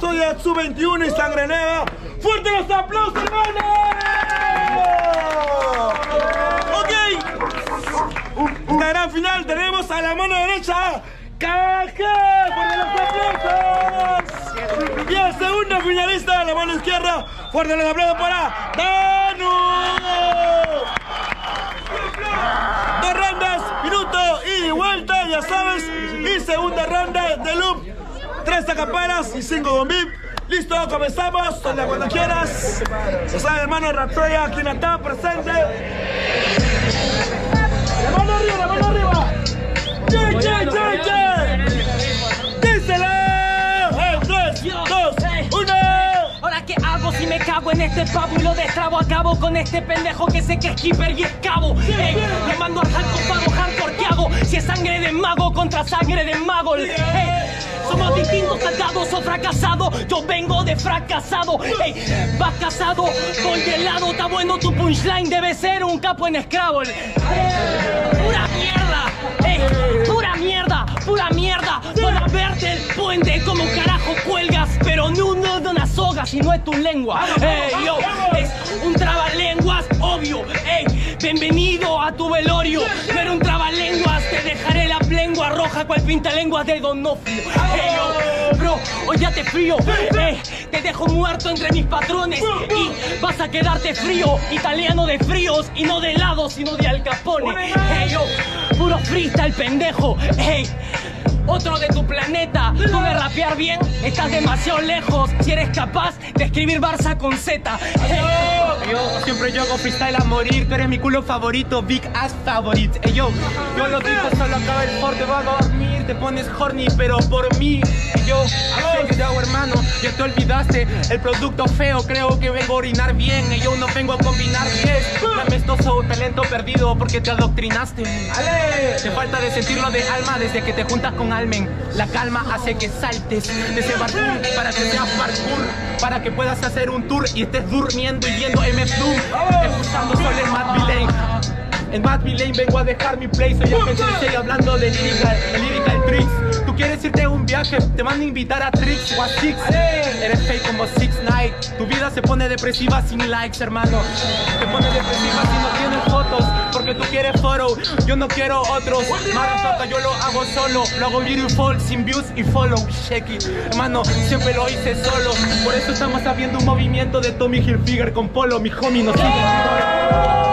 sabes, Rapsodia Sub-21 y Sangre Nueva. ¡Fuerte los aplausos, hermanos! Ok. En la gran final tenemos a la mano derecha. ¡Caja! ¡Fuerte los aplausos! Y el segundo finalista a la mano izquierda. ¡Fuerte los aplausos para Danu! Dos rondas, minuto y vuelta, ya sabes. Y segunda ronda de. Tres acaparas y cinco VIP. Listo, comenzamos. Donde cuando quieras. Ya sabes, hermano Rapsodia, quien está presente. La mano arriba, la mano arriba. ¡Che, che, che, che! Si me cago en este pavo y lo destrabo acabo con este pendejo que sé que es keeper y es cabo. Ey, le mando al hardcore pago hardcore ¿qué hago? Si es sangre de mago contra sangre de mago. Ey, somos distintos, sacados o fracasados. Yo vengo de fracasado. Ey, vas casado, voy de lado. Está bueno tu punchline, debe ser un capo en Scrabble. Pura mierda, ey, pura mierda, pura mierda. Para verte el puente como carajo soga, sino es tu lengua. Ey, yo, es un trabalenguas, obvio. Ey, bienvenido a tu velorio. No era un trabalenguas, te dejaré la lengua roja cual pintalenguas de Donofrio. Ey, yo, bro, hoy ya te frío. Ey, te dejo muerto entre mis patrones y vas a quedarte frío. Italiano de fríos y no de helado, sino de Al Capone. Ey, yo, puro freestyle pendejo. Ey, otro de tu planeta. Tú de rapear bien, estás demasiado lejos. Si eres capaz de escribir Barça con Z. Yo siempre yo hago freestyle a morir, tú eres mi culo favorito, big ass favorite. Ey, yo, yo lo digo, solo acaba el sport, te vas a dormir, te pones horny, pero por mí. Yo, que hago hermano, ya te olvidaste, el producto feo, creo que vengo a orinar bien. Ey, yo no vengo a combinar bien. Lamestoso talento perdido porque te adoctrinaste. Te falta de sentirlo de alma desde que te juntas con Almen. La calma hace que saltes de ese parkour para que seas parkour, para que puedas hacer un tour y estés durmiendo y viendo MF Doom, escuchando solo el Matt Villain. En Matt Villain vengo a dejar mi play, soy el sensei hablando de lyrical, lyrical tricks. Tú quieres irte a un viaje, te van a invitar a Tricks o a Six. Eres fake como Six Night. Tu vida se pone depresiva sin likes, hermano. Te pone depresiva si no tienes fotos, porque tú quieres photo. Yo no quiero otros. Motherfucker, yo lo hago solo. Lo hago beautiful, sin views y follow. Shaky, hermano, siempre lo hice solo. Por eso estamos haciendo un movimiento de Tommy Hilfiger con Polo. Mi homie nos sigue.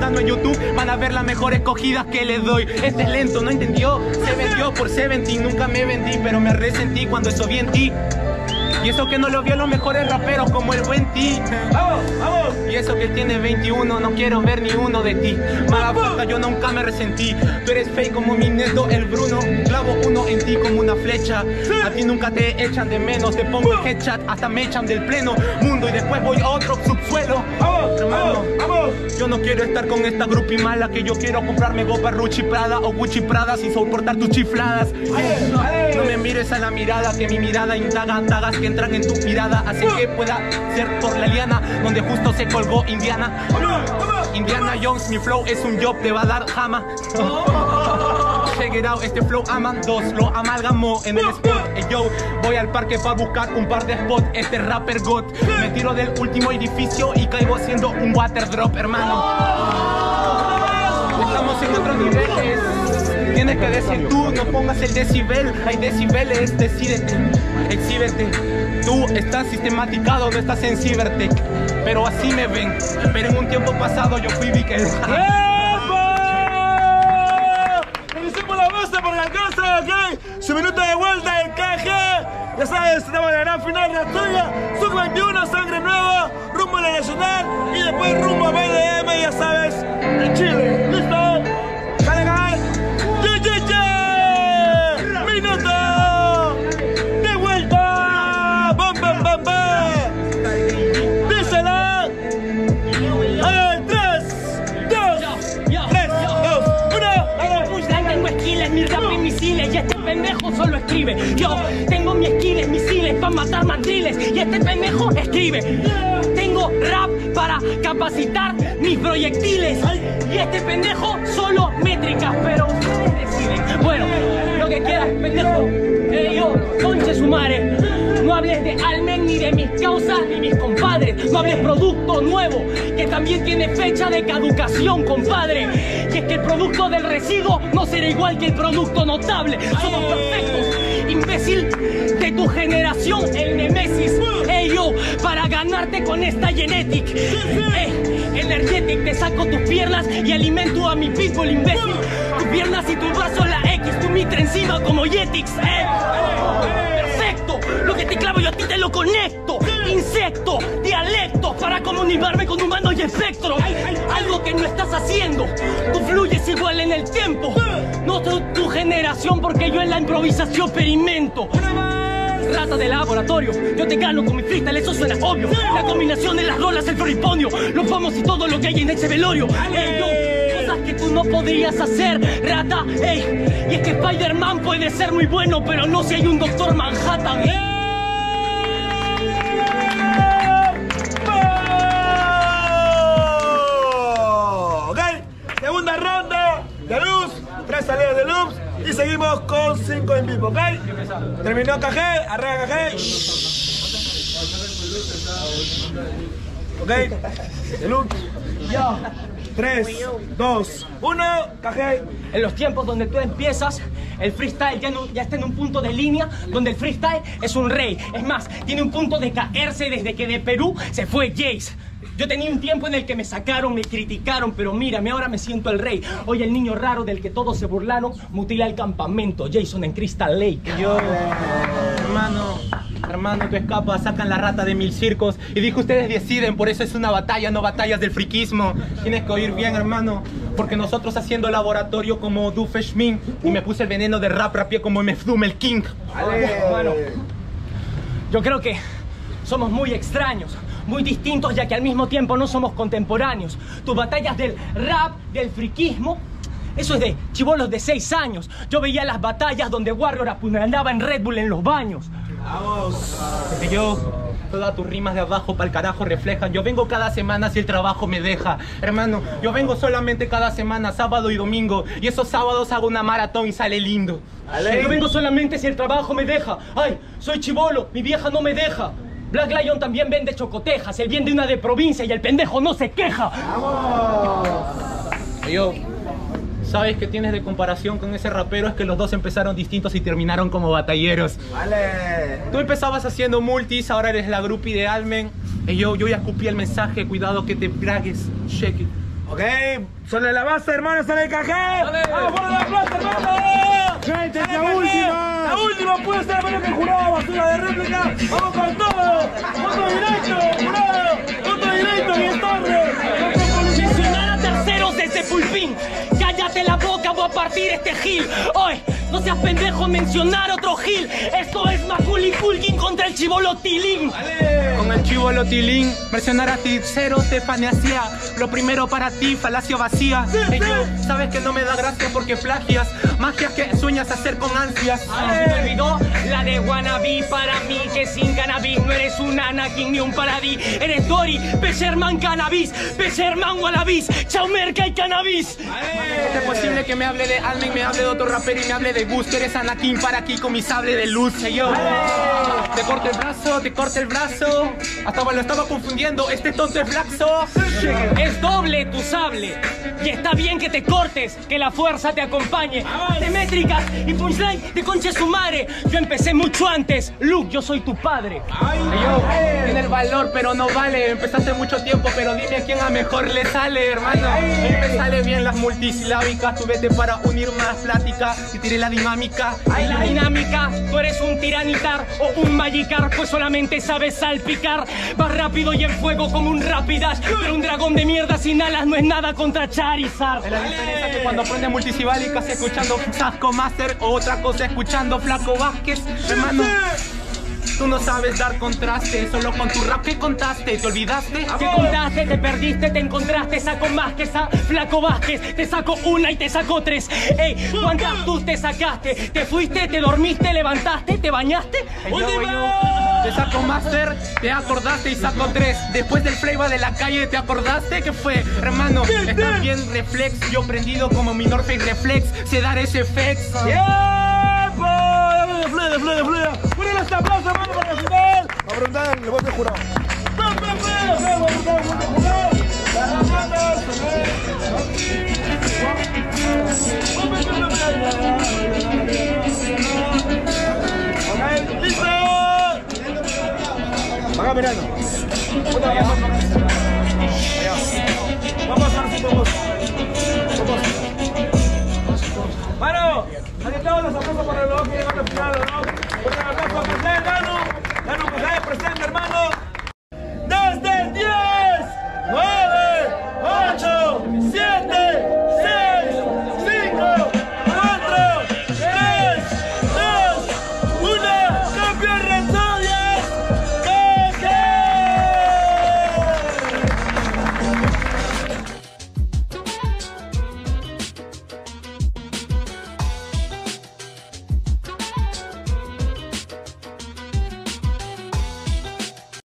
Dano en YouTube, van a ver las mejores cogidas que le doy. Este es lento, no entendió. Se vendió por 70, nunca me vendí, pero me resentí cuando eso vi en ti. Y eso que no lo vio los mejores raperos como el buen ti. Vamos, vamos. Y eso que tiene 21, no quiero ver ni uno de ti. Malafaca, yo nunca me resentí. Tú eres fake como mi neto, el Bruno. Clavo uno en ti como una flecha. A ti nunca te echan de menos. Te pongo el headshot, hasta me echan del pleno mundo. Y después voy a otro subsuelo. Vamos, Hermano, vamos, vamos. yo no quiero estar con esta grupi mala que yo quiero comprarme Gopa Ruchi Prada o Gucci Prada sin soportar tus chifladas. No me mires a la mirada, que mi mirada indaga dagas que entran en tu mirada, así que pueda ser por la liana donde justo se colgó Indiana. Indiana Jones, mi flow es un job, te va a dar jama. Check it out, este flow aman dos, lo amalgamó en el spot. Ey, yo voy al parque para buscar un par de spots. Este rapper God, me tiro del último edificio y caigo haciendo un water drop, hermano. Estamos en otros niveles. Que decir tú, no pongas el decibel. Hay decibeles, decídete, exhíbete. Tú estás sistematizado, no estás en Cybertech. Pero así me ven. Pero en un tiempo pasado yo fui Vikel. ¡Epa! Iniciamos la base por la casa, ¿ok? Su minuto de vuelta en KG. Ya sabes, tenemos la gran final de la tuya. Sub-21, sangre nueva, rumbo a la nacional y después rumbo a BDM, ya sabes, en Chile. ¿Listo? Y este pendejo escribe. Tengo rap para capacitar mis proyectiles y este pendejo solo métricas, pero ustedes deciden. Bueno, lo que quieras, pendejo. Eh, yo, conche su madre. No hables de Almen ni de mis causas ni mis compadres. No hables producto nuevo que también tiene fecha de caducación, compadre. Que el producto del residuo no será igual que el producto notable. Somos perfectos. Imbécil de tu generación, el Nemesis. Ey, yo, para ganarte con esta genetic. Eh, energetic, te saco tus piernas y alimento a mi people, imbécil. Tus piernas y tus brazos la X, tu mitra encima como Jetix. Eh. Perfecto, lo que te clavo yo a ti te lo conecto. Insecto, para comunicarme con humanos y espectro. Algo que no estás haciendo. Tú fluyes igual en el tiempo. No tu, tu generación, porque yo en la improvisación experimento. Rata de laboratorio, yo te gano con mi freestyle, eso suena obvio. La combinación de las rolas, el floripondio, los vamos y todo lo que hay en ese velorio. Cosas que tú no podrías hacer, rata, ey. Y es que Spider-Man puede ser muy bueno, pero no si hay un Doctor Manhattan. De luz, tres salidas de luz y seguimos con cinco en vivo, ok. Terminó KG, arranca KG. Ok, de luz. Tres, dos, uno, KG. En los tiempos donde tú empiezas, el freestyle ya, no- ya está en un punto de línea donde el freestyle es un rey. Es más, tiene un punto de caerse desde que de Perú se fue Jace. Yo tenía un tiempo en el que me sacaron, me criticaron, pero mírame, ahora me siento el rey. Hoy el niño raro del que todos se burlaron mutila el campamento. Jason en Crystal Lake. Yo, hermano, hermano, tú escapas, sacan la rata de mil circos y dijo ustedes deciden, por eso es una batalla, no batallas del friquismo. Tienes que oír bien, hermano, porque nosotros haciendo laboratorio como Dufeshmin y me puse el veneno de rap rapié como MF el King. Bueno, yo creo que somos muy extraños, muy distintos, ya que al mismo tiempo no somos contemporáneos. Tus batallas del rap, del friquismo, eso es de chivolos de 6 años. Yo veía las batallas donde Warrior apuñalaba en Red Bull en los baños. Que yo, todas tus rimas de abajo pa'l carajo reflejan. Yo vengo cada semana si el trabajo me deja. Hermano, yo vengo solamente cada semana, sábado y domingo. Y esos sábados hago una maratón y sale lindo. Yo vengo solamente si el trabajo me deja. Ay, soy chivolo, mi vieja no me deja. Black Lion también vende chocotejas, él viene de una de provincia y el pendejo no se queja. Y yo, ¿sabes qué tienes de comparación con ese rapero? Es que los dos empezaron distintos y terminaron como batalleros. Vale. Tú empezabas haciendo multis, ahora eres la groupie de Almen. Y yo, yo ya escupí el mensaje, cuidado que te plagues. Shake it. Ok, sale la base, hermano, sale el KG. ¡Vamos por la plaza, hermano! Gente, es la última. La última puede ser menos que el jurado, basura de réplica. Vamos con todo. Voto directo, jurado. Voto directo, bien torre. Mencionar a terceros desde Pulpín. Cállate la boca, voy a partir este gil. Hoy, no seas pendejo en mencionar otro gil. Esto es Maculi Pulkin contra el chivolo Tilín. Con el chivo lotilín, versionar a ti cero te faneacía. Lo primero para ti, falacia vacía. Ey, yo, sabes que no me da gracia porque plagias magias que sueñas hacer con ansias. Ah, se me olvidó la de wannabe para mí que sin cannabis no eres un Anakin ni un paradis eres Dory, Pesherman cannabis Pesherman wallabies, chao merca y cannabis ¿Es posible que me hable de Almen, me hable de otro rapero y me hable de Gus? Que eres Anakin para aquí con mi sable de luz. Yo, te corto el brazo, te corto el brazo. Hasta me lo estaba confundiendo. Este tonto es Blackso. es doble tu sable y está bien que te cortes que la fuerza te acompañe de métricas y punchline de conche su madre yo empecé mucho antes Luke yo soy tu padre tiene el valor, pero no vale. Empezaste mucho tiempo, pero dime a quién a mejor le sale, hermano. A mí me sale bien las multisilábicas. Tú vete para unir más plática y tiré la dinámica. Ay, la dinámica, tú eres un tiranitar o un magicar, pues solamente sabes salpicar. Vas rápido y en fuego como un rapidash, pero un dragón de mierda sin alas no es nada contra Charizard. Es la diferencia que cuando aprendes multisibálicas escuchando Sasco Master o otra cosa escuchando Flaco Vázquez, hermano. Tú no sabes dar contraste, solo con tu rap que contaste, ¿te olvidaste? ¿Qué contaste? Te perdiste, te encontraste, saco más que esa flaco Vázquez. Te saco una y te saco tres. Ey, ¿cuántas tú te sacaste? ¿Te fuiste, te dormiste, levantaste, te bañaste? Yo, te saco master, te acordaste y saco tres. Después del playba de la calle, ¿te acordaste? ¿Qué fue? Hermano, está bien reflex. Yo prendido como mi Face Reflex. Se dar ese efecto. ¡Tiempo! De de fluya, de fluya. Ponle este aplauso, hermano, para el final. A preguntar el voto del jurado. ¡Ven, ven, ven! ven, voy a preguntar el voto del jurado. Las manos, Ok, listo. Acá mirando.